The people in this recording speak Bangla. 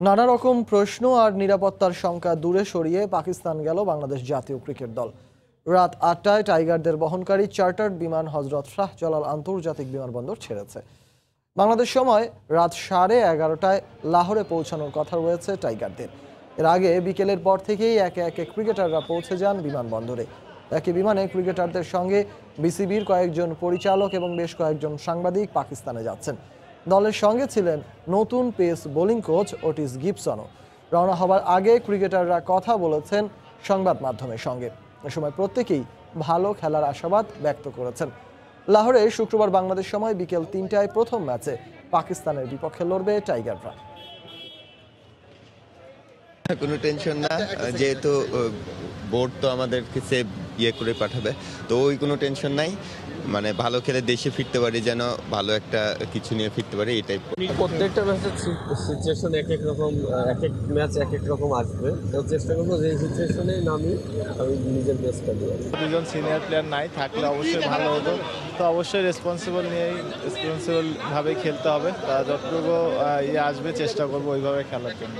নানা রকম প্রশ্ন আর নিরাপত্তার শঙ্কা দূরে সরিয়ে পাকিস্তান গেল বাংলাদেশ জাতীয় ক্রিকেট দল। রাত আটটায় টাইগারদের বহনকারী চার্টার্ড বিমান হজরত শাহ জালাল আন্তর্জাতিক বিমানবন্দর ছেড়েছে। বাংলাদেশ সময় রাত সাড়ে এগারোটায় লাহোরে পৌঁছানোর কথা রয়েছে টাইগারদের। এর আগে বিকেলের পর থেকেই একে একে ক্রিকেটাররা পৌঁছে যান বিমানবন্দরে। একই বিমানে ক্রিকেটারদের সঙ্গে বিসিবির কয়েকজন পরিচালক এবং বেশ কয়েকজন সাংবাদিক পাকিস্তানে যাচ্ছেন। দলের সঙ্গে ছিলেন নতুন পেস বোলিং কোচ ওটিস গিবসনও। রওনা হবার আগে ক্রিকেটাররা কথা বলেছেন সংবাদ মাধ্যমের সঙ্গে। এ সময় প্রত্যেকেই ভালো খেলার আশাবাদ ব্যক্ত করেছেন। লাহোরে শুক্রবার বাংলাদেশ সময় বিকেল তিনটায় প্রথম ম্যাচে পাকিস্তানের বিপক্ষে লড়বে টাইগাররা। কোনো টেনশন না, যেহেতু বোর্ড তো আমাদেরকে সেভ ইয়ে করে পাঠাবে। তো ওই কোনো টেনশন নাই। মানে ভালো খেলে দেশে ফিরতে পারি যেন ভালো একটা কিছু নিয়ে ফিরতে পারি এটাই প্রত্যেকটা ম্যাচের সিচুয়েশন এক এক রকম এক এক ম্যাচ এক এক রকম আসবে। তো চেষ্টা করব যে সিচুয়েশনে নামি আমি নিজের বেস্টটা দেবো দুজন সিনিয়র প্লেয়ার নাই থাকলে অবশ্যই ভালো হতো। তো অবশ্যই রেসপন্সিবল নিয়েই রেসপন্সিবল ভাবে খেলতে হবে। তা যতটুকু ইয়ে আসবে চেষ্টা করব ওইভাবে খেলার জন্য।